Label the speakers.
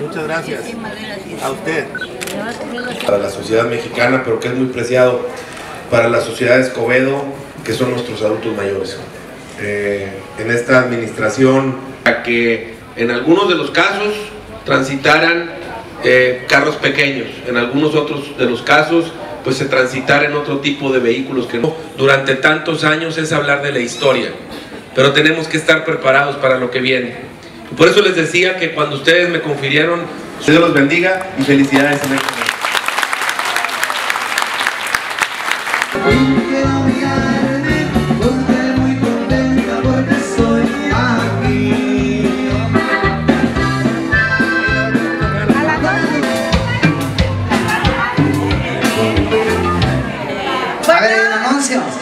Speaker 1: Muchas gracias. A usted.
Speaker 2: Para la sociedad mexicana, pero que es muy preciado para la sociedad de Escobedo, que son nuestros adultos mayores. Eh, en esta administración, a que en algunos de los casos transitaran eh, carros pequeños, en algunos otros de los casos pues se transitara en otro tipo de vehículos que no. Durante tantos años es hablar de la historia, pero tenemos que estar preparados para lo que viene. Y por eso les decía que cuando ustedes me confirieron, Dios los bendiga y felicidades en este momento.
Speaker 3: A ver, hay un anuncio.